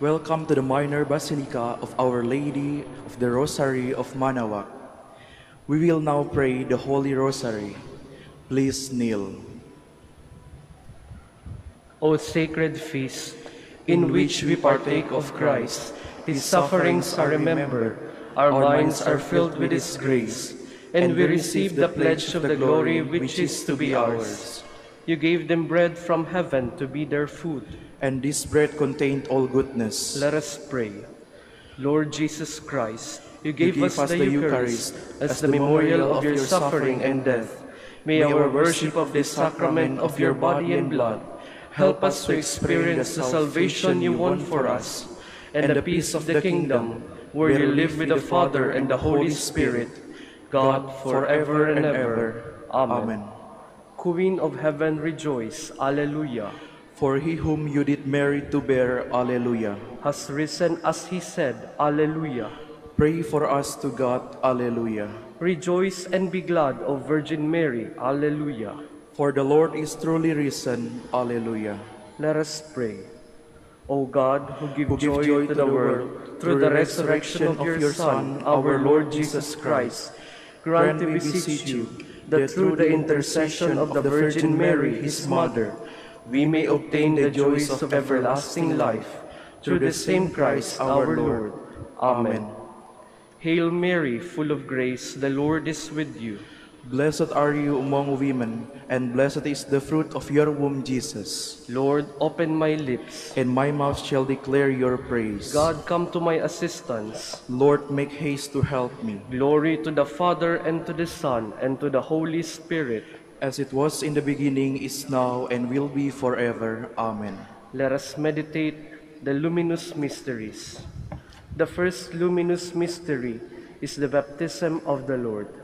Welcome to the minor basilica of Our Lady of the Rosary of Manaoag. We will now pray the Holy Rosary. Please kneel. O sacred feast, in which we partake of Christ, His sufferings are remembered, our minds are filled with His grace, and we receive the pledge of the glory which is to be ours. You gave them bread from heaven to be their food. And this bread contained all goodness. Let us pray. Lord Jesus Christ, you gave, gave us, us the, the Eucharist, Eucharist as the memorial of your suffering and death. May our worship of this sacrament of your body and blood help us to experience the salvation you won for us and the peace of the kingdom where you live with the Father and the Holy Spirit, God forever and ever. Amen. Queen of heaven, rejoice. Alleluia. For he whom you did marry to bear, Alleluia. Has risen as he said, Alleluia. Pray for us to God, Alleluia. Rejoice and be glad, O Virgin Mary. Alleluia. For the Lord is truly risen, Alleluia. Let us pray. O God, who give, Who give joy, to the world through the resurrection of your Son, our Lord Jesus Christ, grant, we beseech you, that through the intercession of the Virgin Mary, his mother, we may obtain the joys of everlasting life, through the same Christ our Lord. Amen. Hail Mary, full of grace, the Lord is with you. Blessed are you among women, and blessed is the fruit of your womb, Jesus. Lord, open my lips. And my mouth shall declare your praise. God, come to my assistance. Lord, make haste to help me. Glory to the Father, and to the Son, and to the Holy Spirit. As it was in the beginning, is now, and will be forever. Amen. Let us meditate the luminous mysteries. The first luminous mystery is the baptism of the Lord.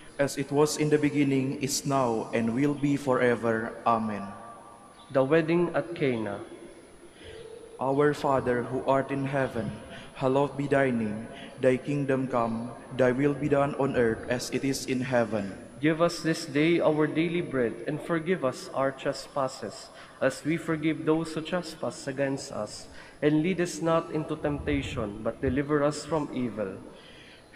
As it was in the beginning, is now, and will be forever. Amen. The Wedding at Cana. Our Father, who art in heaven, hallowed be thy name. Thy kingdom come, thy will be done on earth as it is in heaven. Give us this day our daily bread, and forgive us our trespasses, as we forgive those who trespass against us. And lead us not into temptation, but deliver us from evil.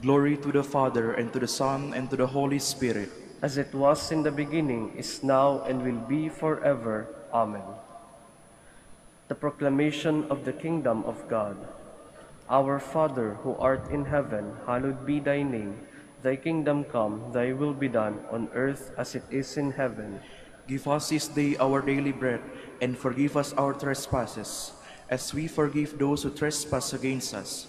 Glory to the Father, and to the Son, and to the Holy Spirit. As it was in the beginning, is now, and will be forever. Amen. The proclamation of the kingdom of God. Our Father, who art in heaven, hallowed be thy name. Thy kingdom come, thy will be done, on earth as it is in heaven. Give us this day our daily bread, and forgive us our trespasses, as we forgive those who trespass against us.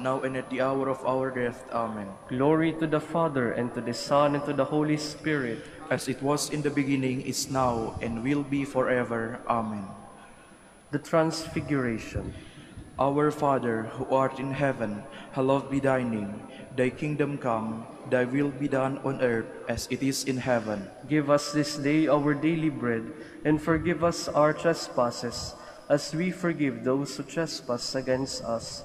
now and at the hour of our death. Amen. Glory to the Father, and to the Son, and to the Holy Spirit. As it was in the beginning, is now, and will be forever. Amen. The Transfiguration. Our Father, who art in heaven, hallowed be thy name. Thy kingdom come, thy will be done on earth as it is in heaven. Give us this day our daily bread, and forgive us our trespasses, as we forgive those who trespass against us.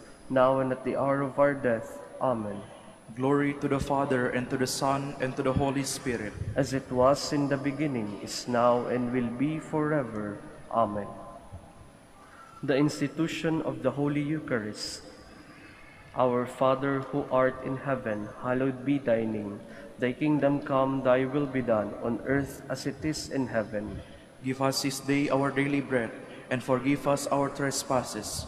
now and at the hour of our death. Amen. Glory to the Father, and to the Son, and to the Holy Spirit. As it was in the beginning, is now, and will be forever. Amen. The institution of the Holy Eucharist. Our Father who art in heaven, hallowed be thy name. Thy kingdom come, thy will be done, on earth as it is in heaven. Give us this day our daily bread, and forgive us our trespasses,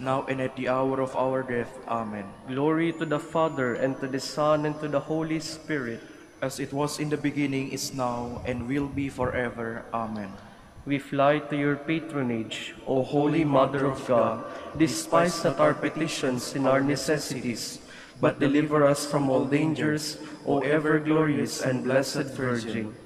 now and at the hour of our death. Amen. Glory to the Father, and to the Son, and to the Holy Spirit, As it was in the beginning, is now, and will be forever. Amen. We fly to your patronage, O Holy Mother of God. Despise not our petitions and our necessities, but deliver us from all dangers, O ever glorious and blessed Virgin.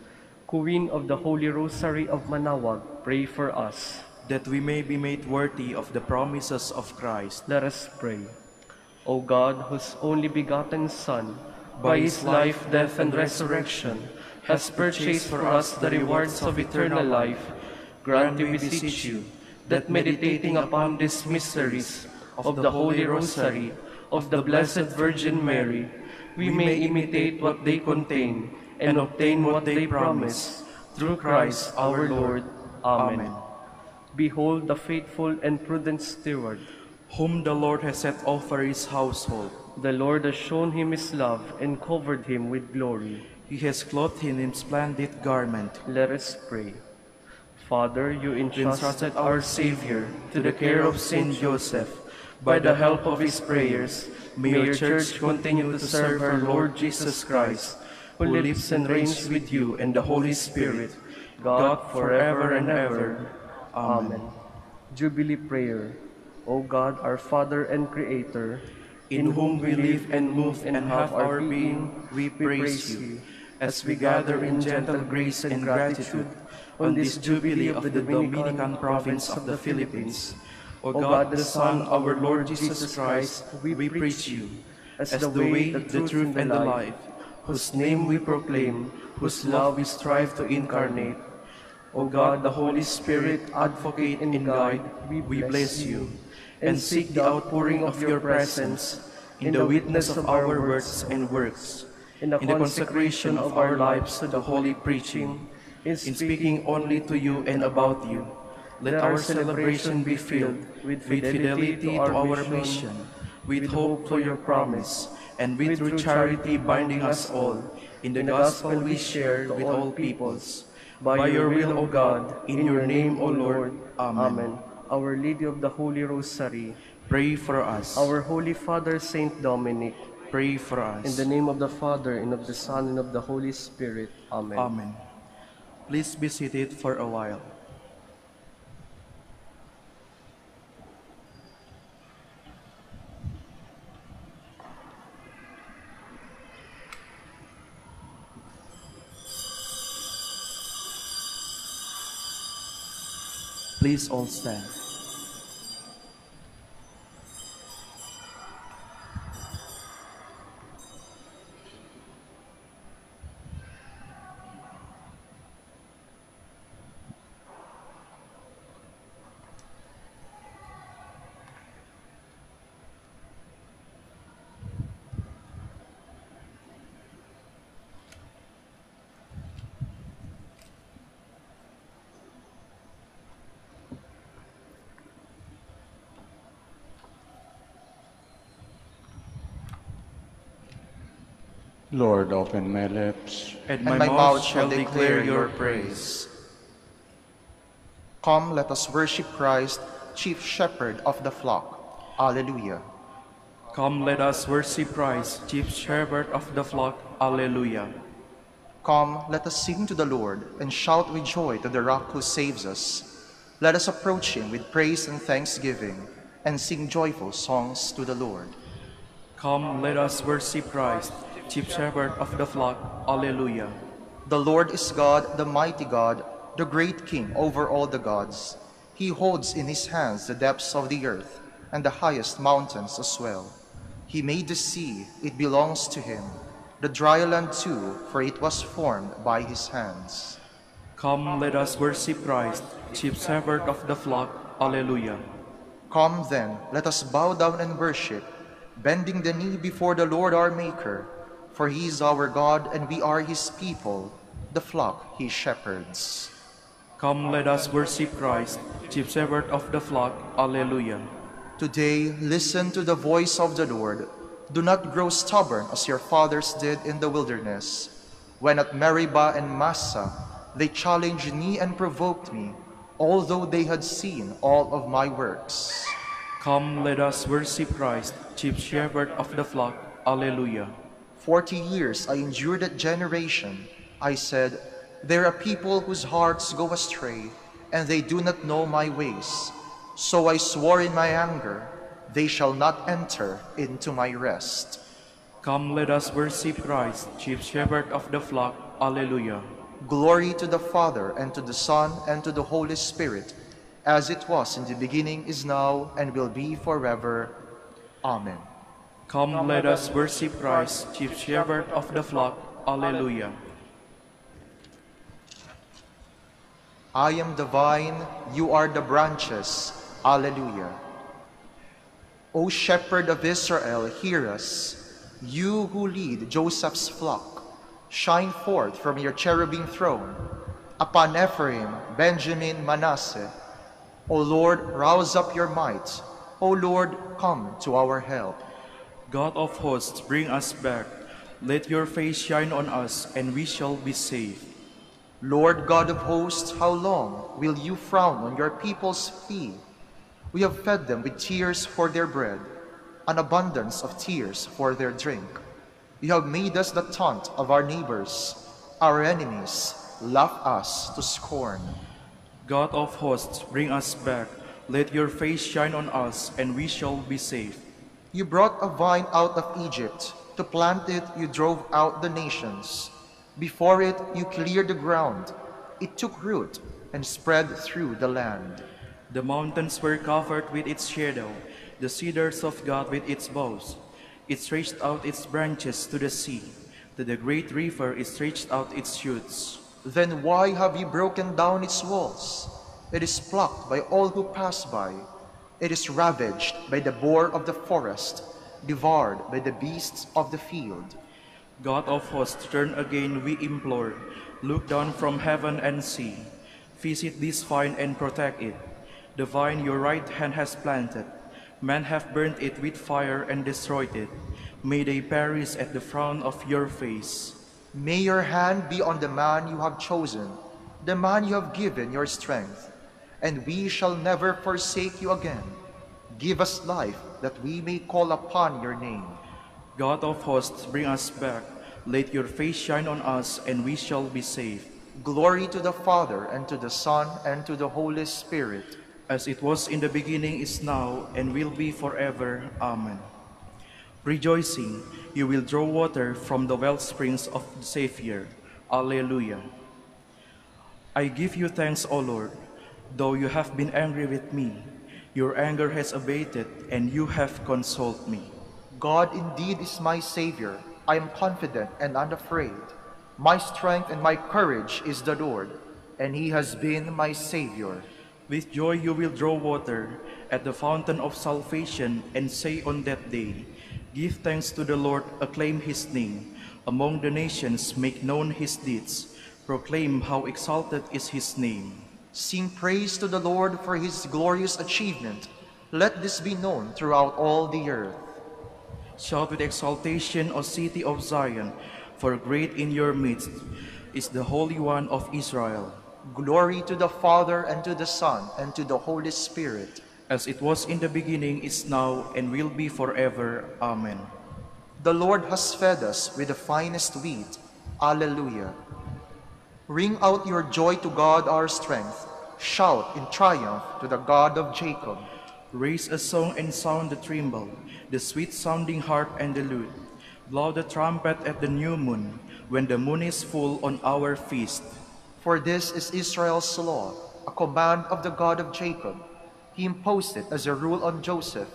Queen of the Holy Rosary of Manaoag, pray for us. That we may be made worthy of the promises of Christ. Let us pray. O God, whose only begotten Son, by his life, death, and resurrection, has purchased for us the rewards of eternal life, grant, we beseech you, that meditating upon these mysteries of the Holy Rosary of the Blessed Virgin Mary, we may imitate what they contain and obtain what they promise. Through Christ our Lord. Amen. Behold the faithful and prudent steward. Whom the Lord has set over his household. The Lord has shown him his love and covered him with glory. He has clothed him in splendid garment. Let us pray. Father, you entrusted our Savior to the care of Saint Joseph. By the help of his prayers, may your church continue to serve our Lord Jesus Christ, who lives and reigns with you and the Holy Spirit, God forever and ever. Amen. Jubilee Prayer. O God, our Father and Creator, in whom we live and move and have our being, we praise you. As we gather in gentle grace and gratitude on this Jubilee of the Dominican province of the Philippines, O God, the Son, our Lord Jesus Christ, we preach you as the way, the truth, and the life, whose name we proclaim, whose love we strive to incarnate. O God, the Holy Spirit, advocate and guide, we bless you and seek the outpouring of your presence in the witness of our words and works, in the consecration of our lives to the holy preaching, in speaking only to you and about you. Let our celebration be filled with fidelity to our mission, with hope for your promise, and with true charity binding us all in the gospel we share with all peoples. By your will, O God, in your name, O Lord. Amen. Our Lady of the Holy Rosary, Pray for us. our Holy Father Saint Dominic, Pray for us. in the name of the Father, and of the Son, and of the Holy Spirit. Amen. Amen. Please be seated for a while. Please all stand. Lord, open my lips. And and my, mouth shall declare your praise. Come, let us worship Christ, chief shepherd of the flock. Alleluia. Come, let us worship Christ, chief shepherd of the flock. Alleluia. Come, let us sing to the Lord and shout with joy to the rock who saves us. Let us approach him with praise and thanksgiving and sing joyful songs to the Lord. Come, let us worship Christ, chief shepherd of the flock. Alleluia. The Lord is God, the mighty God, the great King over all the gods. He holds in his hands the depths of the earth and the highest mountains as well. He made the sea, it belongs to him, the dry land too, for it was formed by his hands. Come, let us worship Christ, chief shepherd of the flock. Alleluia. Come then, let us bow down and worship, bending the knee before the Lord our Maker, for he is our God and we are his people, the flock he shepherds. Come, let us worship Christ, chief shepherd of the flock. Alleluia. Today, listen to the voice of the Lord. Do not grow stubborn as your fathers did in the wilderness, when at Meribah and Massa they challenged me and provoked me, although they had seen all of my works. Come, let us worship Christ, chief shepherd of the flock. Alleluia. Forty years I endured that generation. I said, There are people whose hearts go astray, and they do not know my ways. So I swore in my anger, They shall not enter into my rest. Come, let us worship Christ, chief shepherd of the flock. Alleluia. Glory to the Father, and to the Son, and to the Holy Spirit, as it was in the beginning, is now, and will be forever. Amen. Come, let us worship Christ, chief shepherd of the flock. Alleluia. I am the vine, you are the branches. Alleluia. O shepherd of Israel, hear us. You who lead Joseph's flock, shine forth from your cherubim throne upon Ephraim, Benjamin, Manasseh. O Lord, rouse up your might. O Lord, come to our help. God of hosts, bring us back. Let your face shine on us, and we shall be saved. Lord God of hosts, how long will you frown on your people's fee? We have fed them with tears for their bread, an abundance of tears for their drink. You have made us the taunt of our neighbors. Our enemies laugh us to scorn. God of hosts, bring us back. Let your face shine on us, and we shall be saved. You brought a vine out of Egypt. To plant it, you drove out the nations. Before it, you cleared the ground. It took root and spread through the land. The mountains were covered with its shadow, the cedars of God with its boughs. It stretched out its branches to the sea. To the great river it stretched out its shoots. Then why have you broken down its walls? It is plucked by all who pass by. It is ravaged by the boar of the forest, devoured by the beasts of the field. God of hosts, turn again, we implore. Look down from heaven and see. Visit this vine and protect it. The vine your right hand has planted. Men have burnt it with fire and destroyed it. May they perish at the frown of your face. May your hand be on the man you have chosen, the man you have given your strength, and we shall never forsake you again. Give us life that we may call upon your name. God of hosts, bring us back. Let your face shine on us, and we shall be saved. Glory to the Father, and to the Son, and to the Holy Spirit. As it was in the beginning, is now, and will be forever. Amen. Rejoicing, you will draw water from the well springs of the Savior. Alleluia. I give you thanks, O Lord. Though you have been angry with me, your anger has abated, and you have consoled me. God indeed is my Savior. I am confident and unafraid. My strength and my courage is the Lord, and He has been my Savior. With joy you will draw water at the fountain of salvation and say on that day, Give thanks to the Lord, acclaim his name. Among the nations make known his deeds, proclaim how exalted is his name. Sing praise to the Lord for His glorious achievement. Let this be known throughout all the earth. Shout with exultation, O city of Zion, for great in your midst is the Holy One of Israel. Glory to the Father, and to the Son, and to the Holy Spirit. As it was in the beginning, is now, and will be forever. Amen. The Lord has fed us with the finest wheat. Alleluia. Ring out your joy to God our strength. Shout in triumph to the God of Jacob. Raise a song and sound the timbrel, the sweet sounding harp and the lute. Blow the trumpet at the new moon, when the moon is full on our feast. For this is Israel's law, a command of the God of Jacob. He imposed it as a rule on Joseph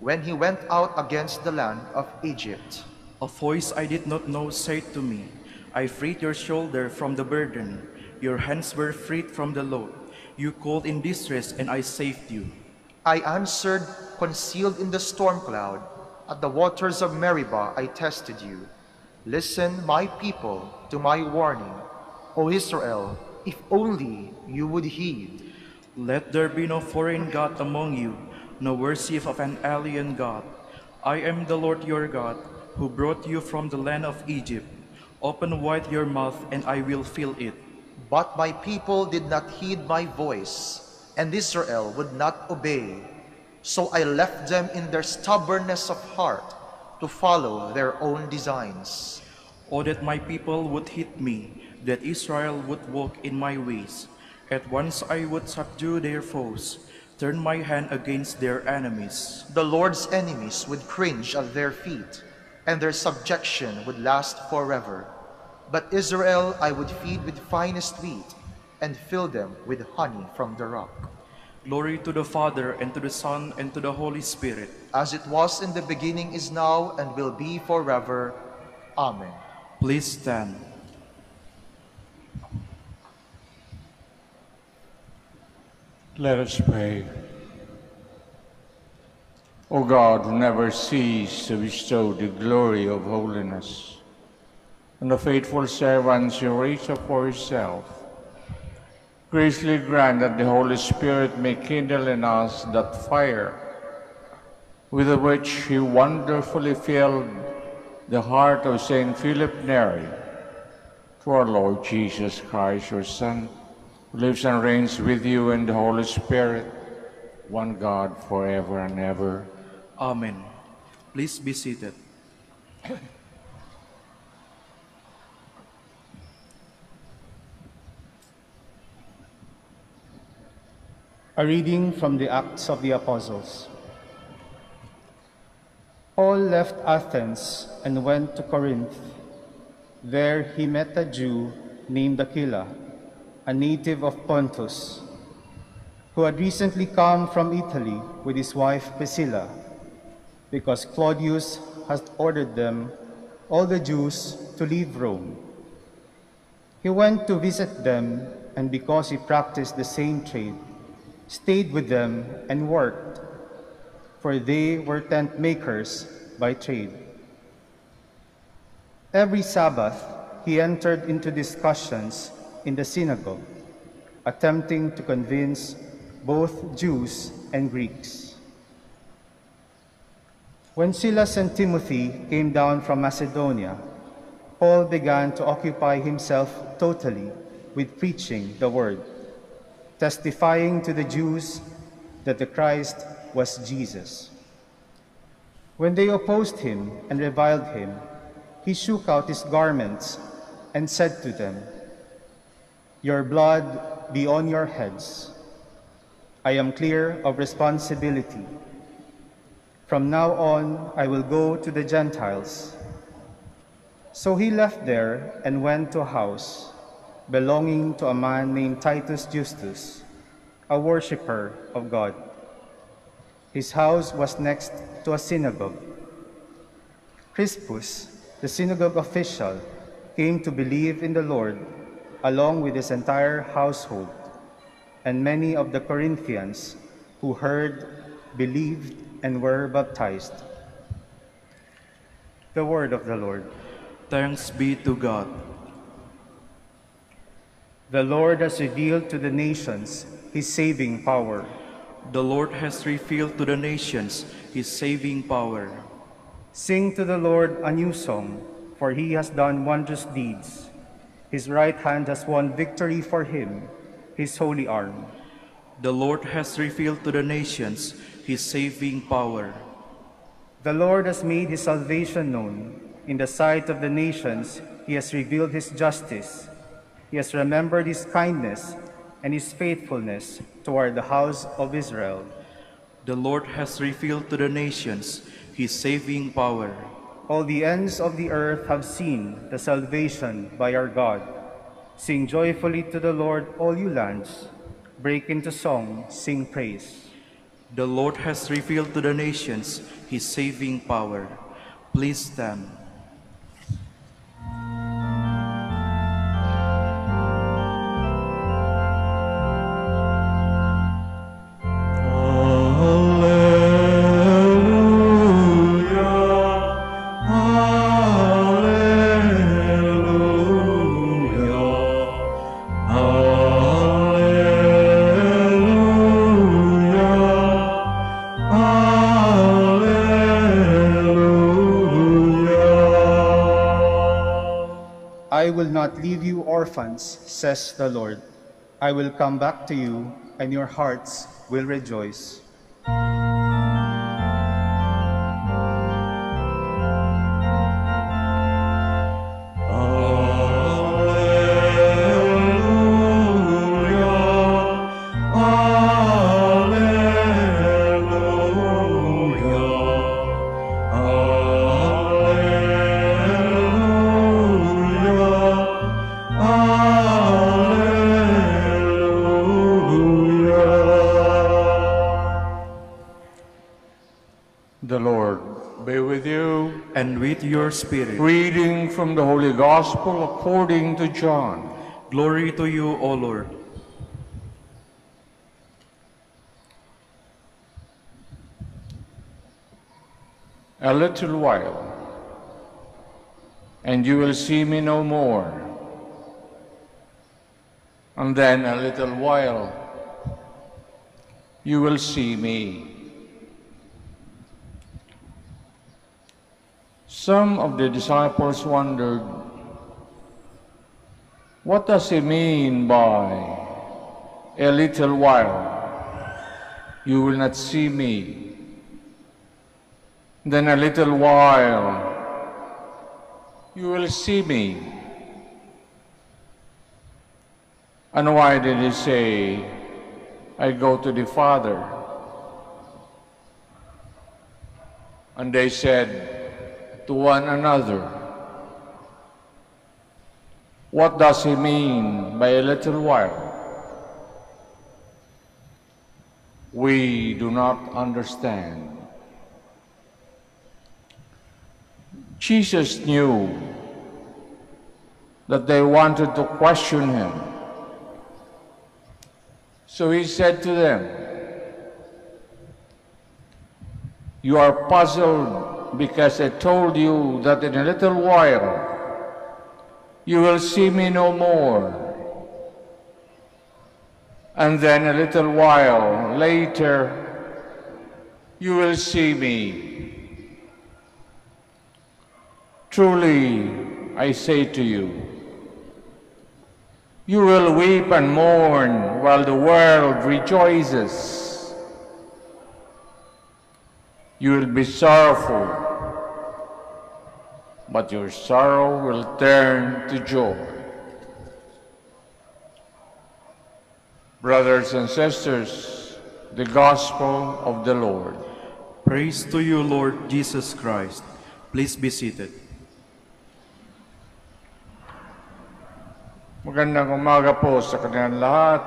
when he went out against the land of Egypt. A voice I did not know said to me, I freed your shoulder from the burden. Your hands were freed from the load. You called in distress, and I saved you. I answered, concealed in the storm cloud. At the waters of Meribah I tested you. Listen, my people, to my warning. O Israel, if only you would heed. Let there be no foreign God among you, no worship of an alien God. I am the Lord your God, who brought you from the land of Egypt. Open wide your mouth, and I will fill it. But my people did not heed my voice, and Israel would not obey. So I left them in their stubbornness of heart to follow their own designs. Oh, that my people would hit me, that Israel would walk in my ways. At once I would subdue their foes, turn my hand against their enemies. The Lord's enemies would cringe at their feet, and their subjection would last forever. But Israel I would feed with finest wheat, and fill them with honey from the rock. Glory to the Father, and to the Son, and to the Holy Spirit. As it was in the beginning, is now, and will be forever. Amen. Please stand. Let us pray. O God, who never cease to bestow the glory of holiness on the faithful servants you raise up for yourself, graciously grant that the Holy Spirit may kindle in us that fire with which he wonderfully filled the heart of Saint Philip Neri, to our Lord Jesus Christ, your Son, who lives and reigns with you in the Holy Spirit, one God forever and ever. Amen. Please be seated. A reading from the Acts of the Apostles. Paul left Athens and went to Corinth. There he met a Jew named Aquila, a native of Pontus, who had recently come from Italy with his wife Priscilla, because Claudius had ordered them, all the Jews, to leave Rome. He went to visit them, and because he practiced the same trade, stayed with them and worked, for they were tent makers by trade. Every Sabbath, he entered into discussions in the synagogue, attempting to convince both Jews and Greeks. When Silas and Timothy came down from Macedonia, Paul began to occupy himself totally with preaching the word, testifying to the Jews that the Christ was Jesus. When they opposed him and reviled him, he shook out his garments and said to them, Your blood be on your heads. I am clear of responsibility. From now on, I will go to the Gentiles. So he left there and went to a house belonging to a man named Titus Justus, a worshipper of God. His house was next to a synagogue. Crispus, the synagogue official, came to believe in the Lord along with his entire household, and many of the Corinthians who heard believed and were baptized. The word of the Lord. Thanks be to God. The Lord has revealed to the nations his saving power. The Lord has revealed to the nations his saving power. Sing to the Lord a new song, for he has done wondrous deeds. His right hand has won victory for him, his holy arm. The Lord has revealed to the nations his saving power. The Lord has made his salvation known. In the sight of the nations, he has revealed his justice. He has remembered his kindness and his faithfulness toward the house of Israel. The Lord has revealed to the nations his saving power. All the ends of the earth have seen the salvation by our God. Sing joyfully to the Lord, all you lands. Break into song, sing praise. The Lord has revealed to the nations his saving power. Please stand. Orphans, says the Lord. I will come back to you, and your hearts will rejoice. Your spirit. Reading from the Holy Gospel according to John. Glory to you, O Lord. A little while, and you will see me no more. And then a little while, you will see me. Some of the disciples wondered, what does he mean by a little while? You will not see me. Then a little while, you will see me. And why did he say, I go to the Father? And they said to one another, What does he mean by a little while? We do not understand. Jesus knew that they wanted to question him. So he said to them, You are puzzled because I told you that in a little while you will see me no more. And then a little while later you will see me. Truly, I say to you, you will weep and mourn while the world rejoices. You will be sorrowful, but your sorrow will turn to joy. Brothers and sisters, the Gospel of the Lord. Praise to you, Lord Jesus Christ. Please be seated. Magandang umaga po sa kanilang lahat.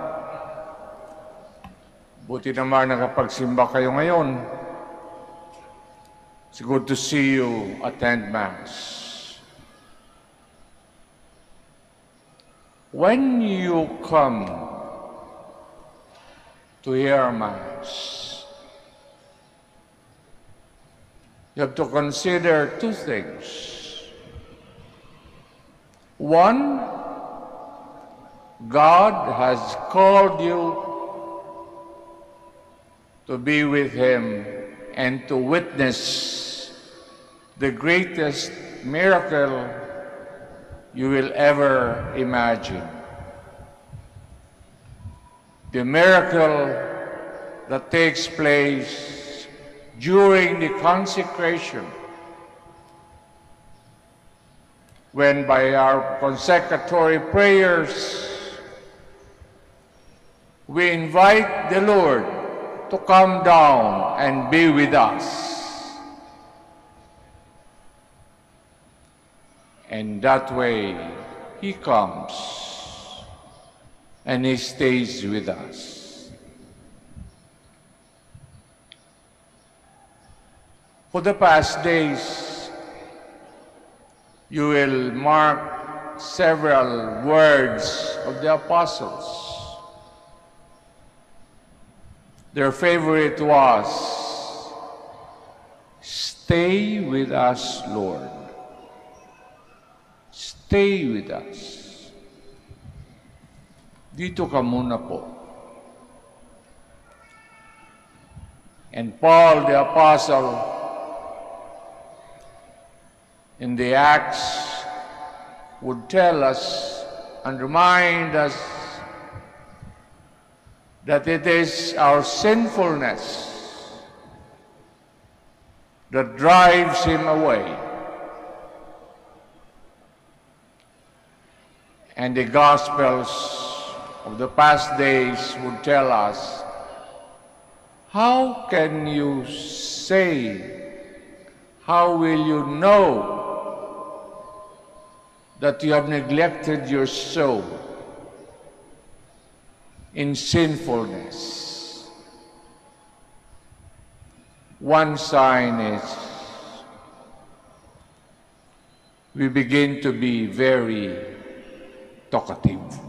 Buti naman nakapagsimba kayo ngayon. It's good to see you attend Mass. When you come to hear Mass, you have to consider two things. One, God has called you to be with Him and to witness the greatest miracle you will ever imagine. The miracle that takes place during the consecration when by our consecratory prayers we invite the Lord to come down and be with us. And that way, He comes and He stays with us. For the past days, you will mark several words of the apostles. Their favorite was, Stay with us, Lord. Stay with us. Dito ka muna po. And Paul the Apostle, in the Acts, would tell us and remind us that it is our sinfulness that drives him away. And the Gospels of the past days would tell us how can you say, how will you know that you have neglected your soul? In sinfulness. One sign is we begin to be very talkative.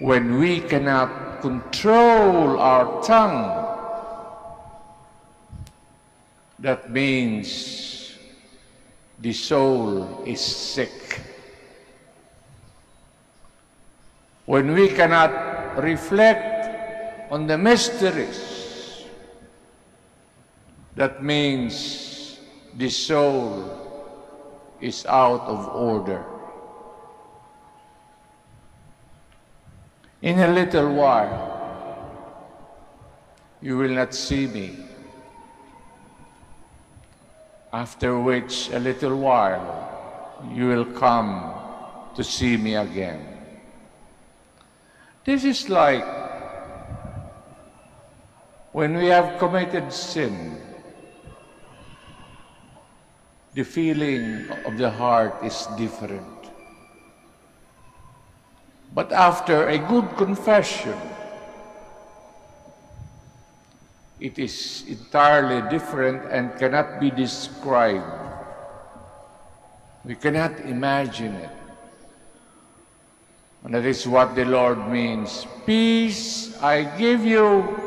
When we cannot control our tongue, that means the soul is sick. When we cannot reflect on the mysteries, that means the soul is out of order. In a little while, you will not see me. After which, a little while, you will come to see me again. This is like when we have committed sin, the feeling of the heart is different. But after a good confession, it is entirely different and cannot be described. We cannot imagine it. And that is what the Lord means. Peace I give you.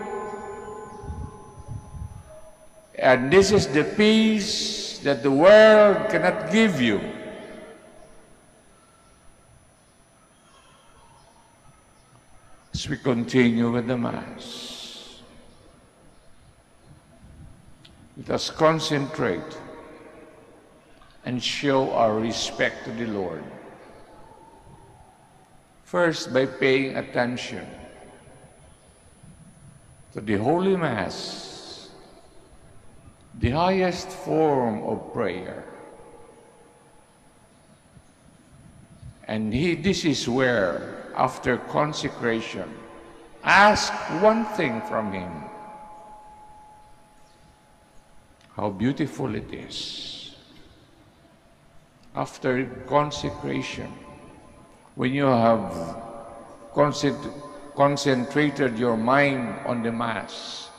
And this is the peace that the world cannot give you. As we continue with the Mass, let us concentrate and show our respect to the Lord. First, by paying attention to the Holy Mass, the highest form of prayer. And he, this is where, after consecration, ask one thing from him. How beautiful it is. After consecration, when you have concentrated your mind on the Mass,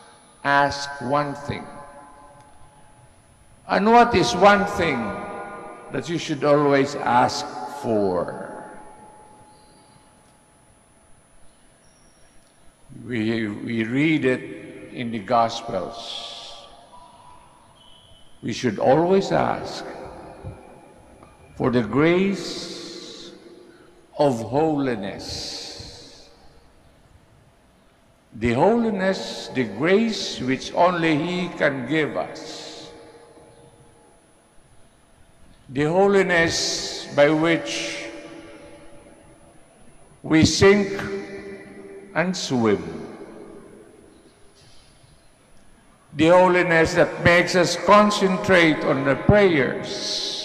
ask one thing. And what is one thing that you should always ask for? We, we read it in the Gospels. We should always ask for the grace of holiness. The holiness, the grace which only He can give us. The holiness by which we sink and swim. The holiness that makes us concentrate on the prayers.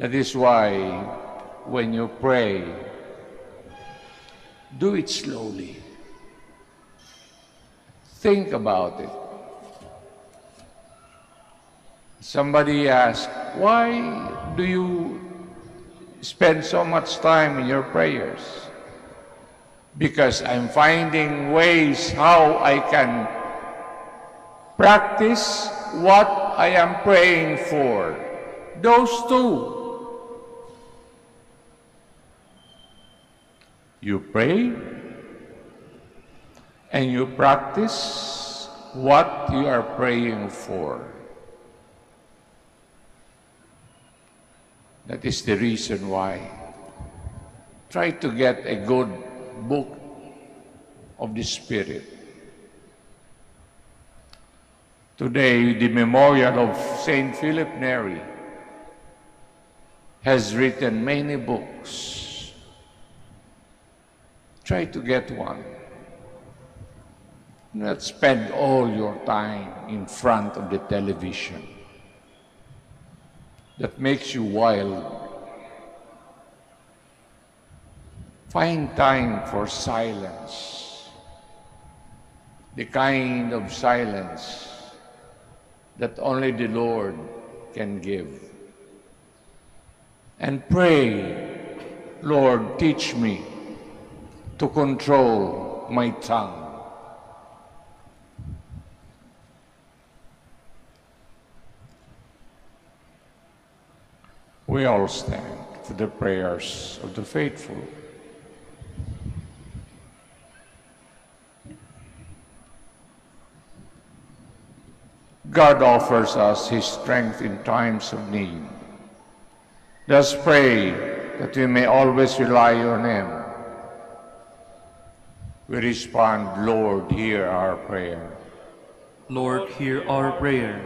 That is why when you pray, do it slowly. Think about it. Somebody asked, why do you spend so much time in your prayers? Because I'm finding ways how I can practice what I am praying for. Those two. You pray and you practice what you are praying for. That is the reason why. Try to get a good book of the Spirit. Today, the memorial of Saint Philip Neri has written many books. Try to get one. Not spend all your time in front of the television that makes you wild. Find time for silence, the kind of silence that only the Lord can give. And pray, Lord, teach me to control my tongue. We all stand for the prayers of the faithful. God offers us His strength in times of need. Let's pray that we may always rely on Him. We respond, Lord, hear our prayer. Lord, hear our prayer.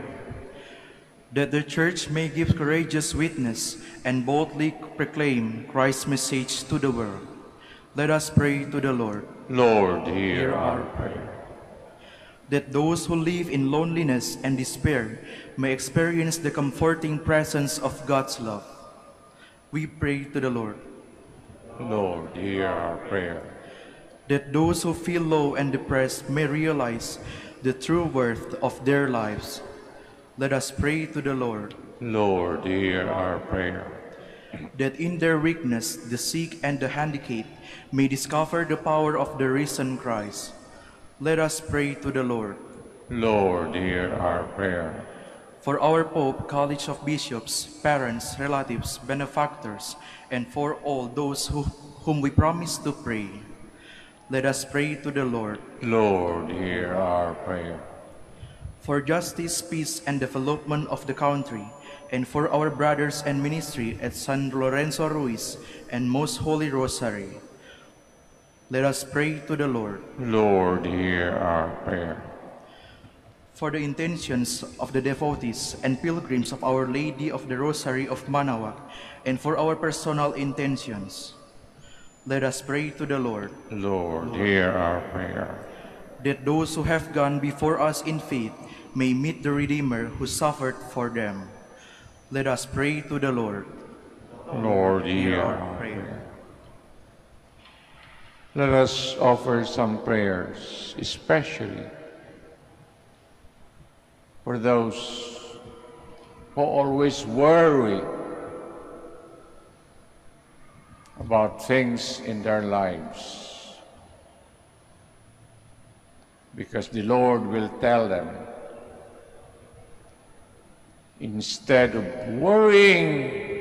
That the Church may give courageous witness and boldly proclaim Christ's message to the world. Let us pray to the Lord. Lord, hear our prayer. That those who live in loneliness and despair may experience the comforting presence of God's love. We pray to the Lord. Lord, hear our prayer. That those who feel low and depressed may realize the true worth of their lives. Let us pray to the Lord. Lord, hear our prayer. That in their weakness the sick and the handicapped may discover the power of the risen Christ. Let us pray to the Lord. Lord, hear our prayer. For our Pope, College of Bishops, parents, relatives, benefactors, and for all those who, whom we promise to pray, let us pray to the Lord. Lord, hear our prayer. For justice, peace, and development of the country, and for our brothers and ministry at San Lorenzo Ruiz and Most Holy Rosary, let us pray to the Lord. Lord, hear our prayer. For the intentions of the devotees and pilgrims of Our Lady of the Rosary of Manaoag, and for our personal intentions, let us pray to the Lord. Lord, hear our prayer. That those who have gone before us in faith may meet the Redeemer who suffered for them. Let us pray to the Lord. Lord, hear our prayer. Let us offer some prayers, especially for those who always worry about things in their lives. Because the Lord will tell them, instead of worrying,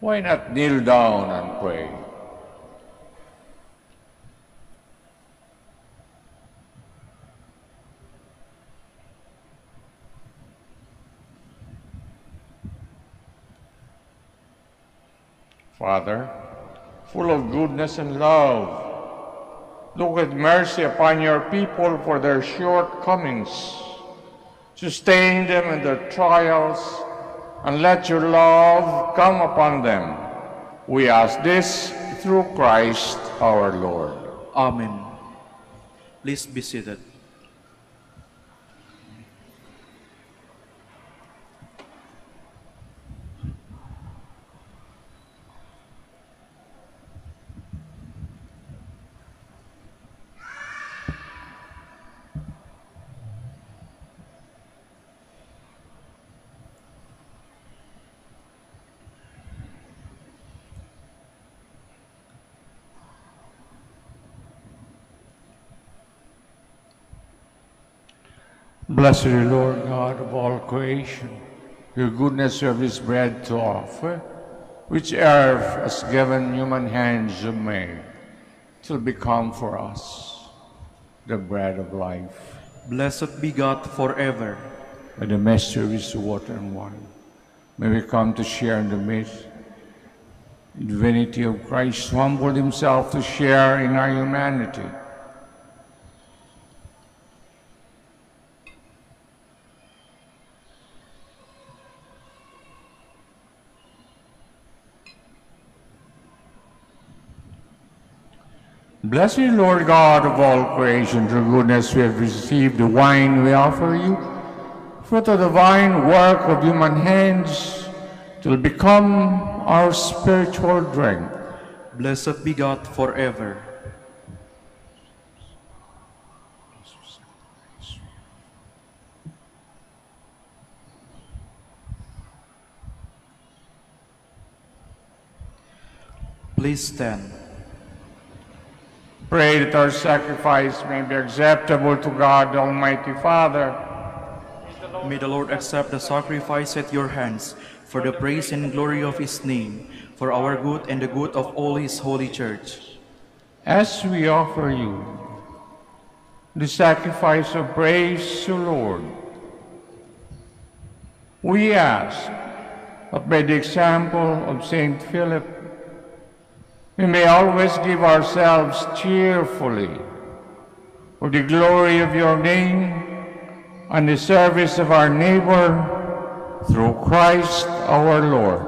why not kneel down and pray? Father, full of goodness and love, look with mercy upon your people for their shortcomings. Sustain them in their trials, and let your love come upon them. We ask this through Christ our Lord. Amen. Please be seated. Blessed you, Lord God of all creation, your goodness you have this bread to offer, which earth has given human hands to make, till become for us the bread of life. Blessed be God forever. By the mysteries of water and wine, may we come to share in the meat, divinity of Christ, who humbled himself to share in our humanity. Blessed Lord God of all creation, through goodness we have received the wine we offer you, fruit of the divine work of human hands, till become our spiritual drink. Blessed be God forever. Please stand. Pray that our sacrifice may be acceptable to God, Almighty Father. May the Lord accept the sacrifice at your hands for the praise and glory of his name, for our good and the good of all his holy church. As we offer you the sacrifice of praise to Lord, we ask that by the example of Saint Philip, we may always give ourselves cheerfully for the glory of your name and the service of our neighbor through Christ our Lord.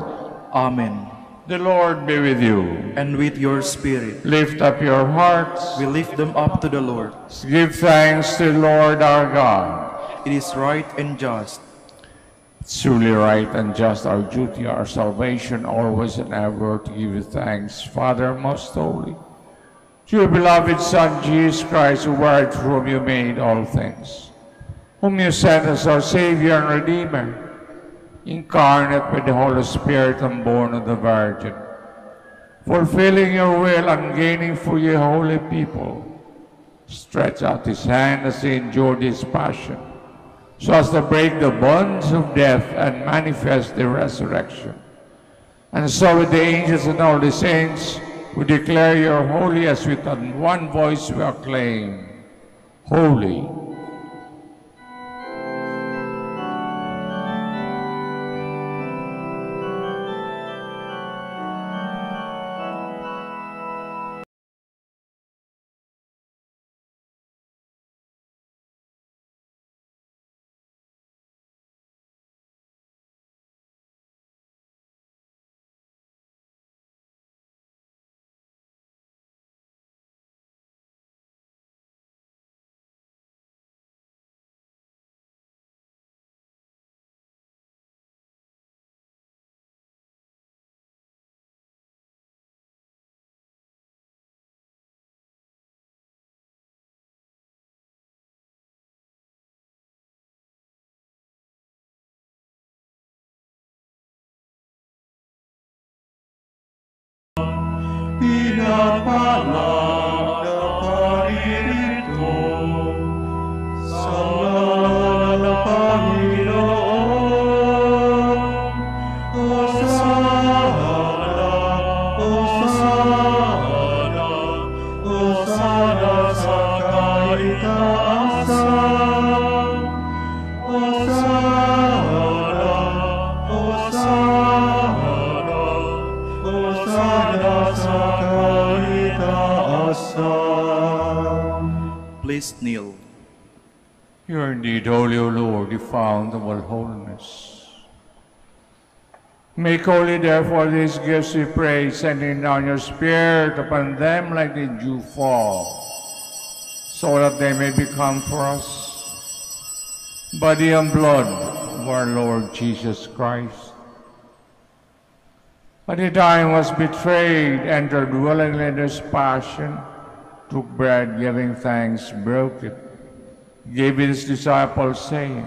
Amen. The Lord be with you. And with your spirit, Lift up your hearts. we lift them up to the Lord. Give thanks to the Lord our God. It is right and just, Truly right and just our duty, our salvation, always and ever to give you thanks, Father most holy. To your beloved Son, Jesus Christ, who through whom you made all things, whom you sent as our Savior and Redeemer, incarnate by the Holy Spirit and born of the Virgin, fulfilling your will and gaining for your holy people, stretch out his hand as he endured his passion, so as to break the bonds of death and manifest the resurrection. And so with the angels and all the saints, we declare your holy as with one voice we acclaim, Holy, Pinapalang Fount of. Make holy, therefore, these gifts, we pray, sending down your Spirit upon them like the dew fall, so that they may become for us body and blood of our Lord Jesus Christ. At the time was betrayed, entered willingly into his passion, took bread, giving thanks, broke it, gave it his disciples, saying,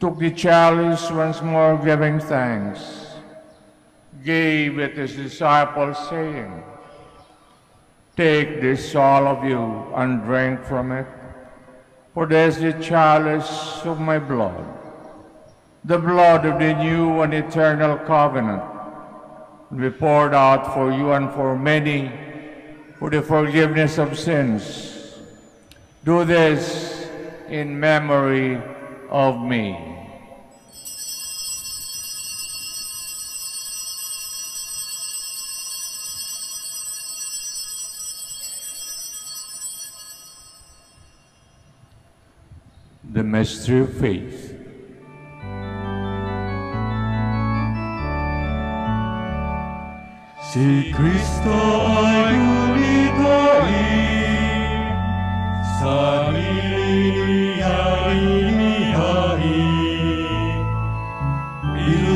took the chalice once more, giving thanks, gave it his disciples, saying, Take this, all of you, and drink from it, for this is the chalice of my blood, the blood of the new and eternal covenant, will be poured out for you and for many for the forgiveness of sins. Do this in memory of me. The mystery of faith. Si Cristo ay gulitain,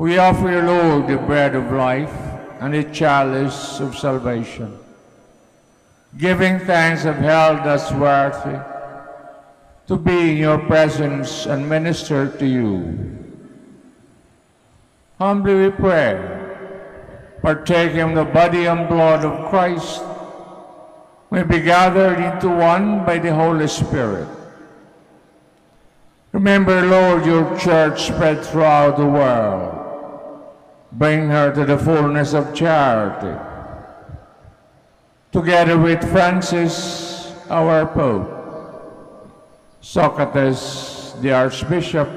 we offer you, Lord, the bread of life and the chalice of salvation, giving thanks have held us worthy to be in your presence and minister to you. Humbly we pray, partaking the body and blood of Christ, may be gathered into one by the Holy Spirit. Remember, Lord, your church spread throughout the world. Bring her to the fullness of charity. Together with Francis, our Pope, Socrates, the Archbishop,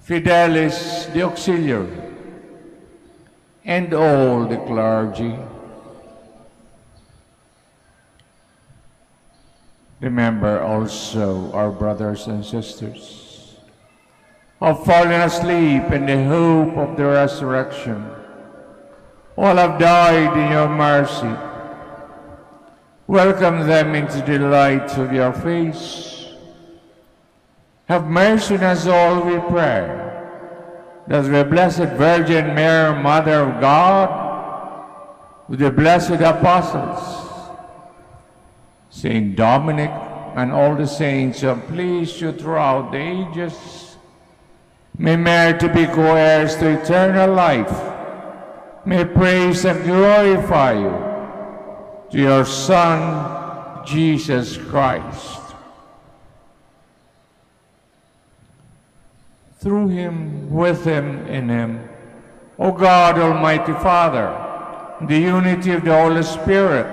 Fidelis, the Auxiliary, and all the clergy. Remember also our brothers and sisters have fallen asleep in the hope of the resurrection. All have died in your mercy. Welcome them into the light of your face. Have mercy on us all, we pray, that the Blessed Virgin Mary, Mother of God, with the blessed apostles, Saint Dominic, and all the saints have pleased you throughout the ages, may merit to be co-heirs to eternal life, may praise and glorify you to your Son, Jesus Christ. Through him, with him, in him, O God, Almighty Father, the unity of the Holy Spirit,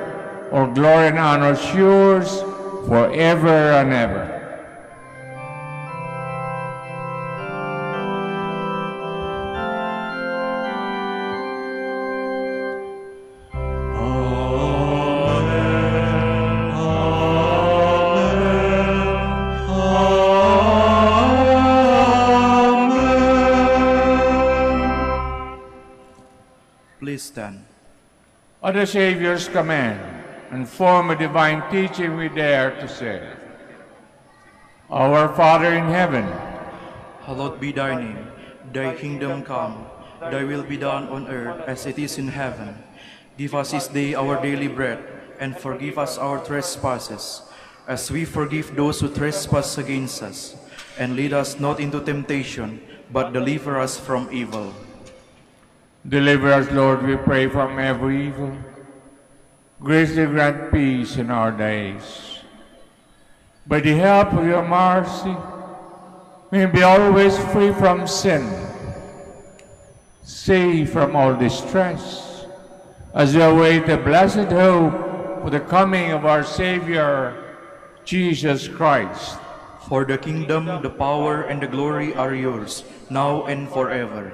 all glory and honor is yours forever and ever. At the Savior's command and form a divine teaching we dare to say, Our Father in heaven, Hallowed be thy name. Thy kingdom come. Thy will be done on earth as it is in heaven. Give us this day our daily bread, and forgive us our trespasses, as we forgive those who trespass against us. And lead us not into temptation, but deliver us from evil. Deliver us, Lord, we pray, from every evil. Graciously grant peace in our days. By the help of your mercy, may we be always free from sin, safe from all distress, as we await the blessed hope for the coming of our Savior, Jesus Christ. For the kingdom, the power, and the glory are yours, now and forever.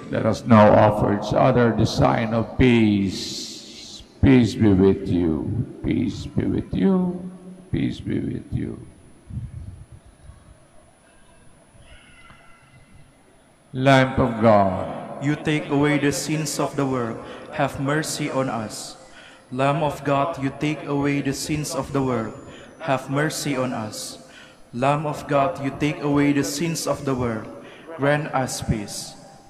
Let us now offer each other the sign of peace. Peace be with you. Peace be with you. Peace be with you. Lamb of God, You take away the sins of the world. Have mercy on us. Lamb of God, you take away the sins of the world. Have mercy on us. Lamb of God, you take away the sins of the world. Grant us peace.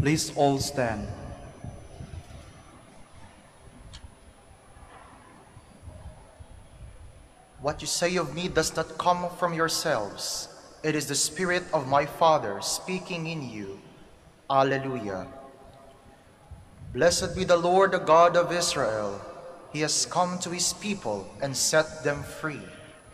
Please all stand. What you say of me does not come from yourselves. It is the Spirit of my Father speaking in you. Alleluia. Blessed be the Lord, the God of Israel. He has come to his people and set them free.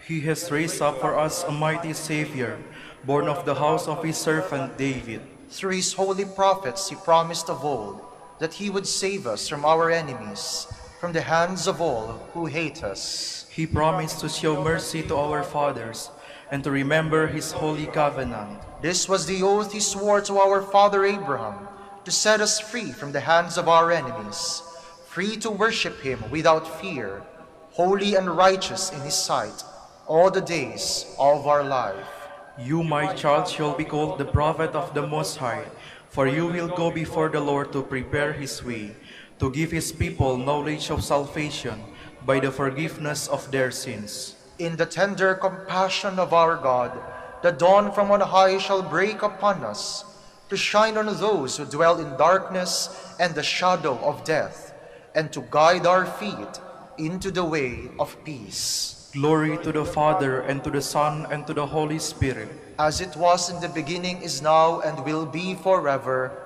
He has raised up for us a mighty Savior, born of the house of his servant David. Through his holy prophets, he promised of old that he would save us from our enemies, from the hands of all who hate us. He promised to show mercy to our fathers and to remember his holy covenant. This was the oath he swore to our father Abraham to set us free from the hands of our enemies, free to worship him without fear, holy and righteous in his sight all the days of our life. You, my child, shall be called the prophet of the Most High, for you will go before the Lord to prepare his way, to give his people knowledge of salvation by the forgiveness of their sins. In the tender compassion of our God, the dawn from on high shall break upon us, to shine on those who dwell in darkness and the shadow of death, and to guide our feet into the way of peace. Glory to the Father, and to the Son, and to the Holy Spirit. As it was in the beginning, is now, and will be forever.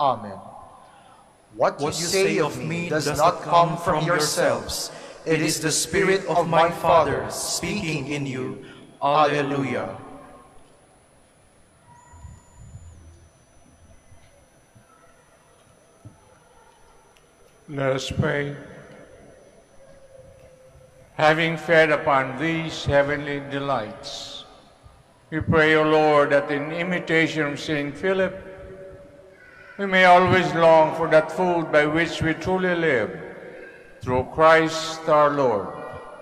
Amen. What, What you say of me does not come from yourselves. It is the Spirit of my Father speaking in you. Alleluia. Let us pray. Having fed upon these heavenly delights, we pray, O Lord, that in imitation of St. Philip, we may always long for that food by which we truly live, through Christ our Lord.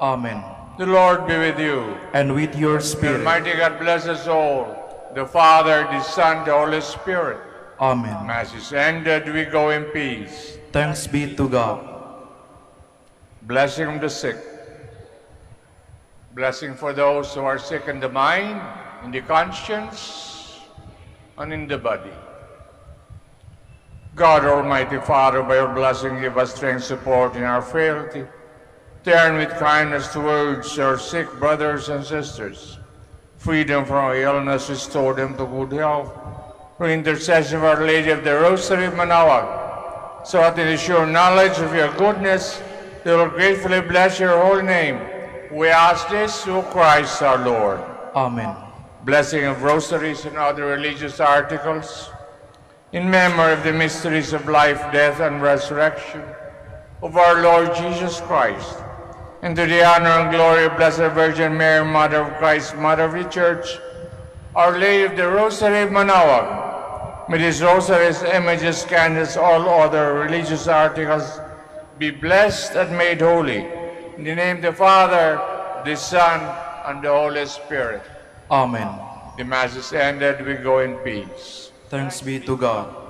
Amen. The Lord be with you. And with your The spirit. Almighty God bless us all, the Father, the Son, the Holy Spirit. Amen. Mass is ended, we go in peace. Thanks be to God. Blessing of the sick. Blessing for those who are sick in the mind, in the conscience, and in the body. God, Almighty Father, by your blessing, give us strength, support in our frailty. Turn with kindness towards our sick brothers and sisters. Freedom from illness, restore them to good health. For intercession of Our Lady of the Rosary of Manaoag, so that in the sure knowledge of your goodness, they will gratefully bless your holy name. We ask this through Christ our Lord. Amen. Blessing of rosaries and other religious articles, in memory of the mysteries of life, death, and resurrection of our Lord Jesus Christ, and to the honor and glory of Blessed Virgin Mary, Mother of Christ, Mother of the Church, Our Lady of the Rosary of Manaoag, may these rosaries, images, candles, all other religious articles be blessed and made holy. In the name of the Father, the Son, and the Holy Spirit. Amen. The Mass is ended. We go in peace. Thanks be to God.